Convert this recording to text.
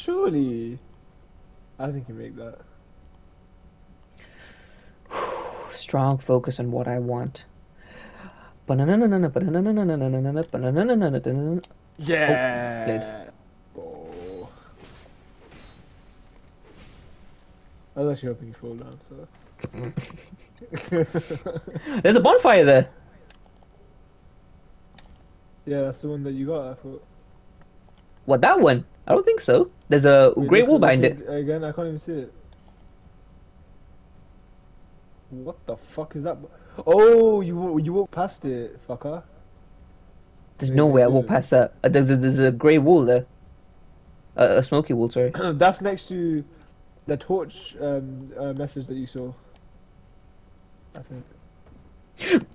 Surely. I think you make that. Strong focus on what I want. Yeah. Oh, oh. I was actually hoping you fall down, so. There's a bonfire there. yeah, that's the one that you got. I thought. What that one? I don't think so. There's a Wait, great wall behind it. Again, I can't even see it. What the fuck is that? Oh, you you walk past it, fucker. There's Wait, no way I wait, walk past that. Uh, there's a there's a grey wall there. Uh, a smoky wall, sorry. That's next to the torch um, uh, message that you saw. I think.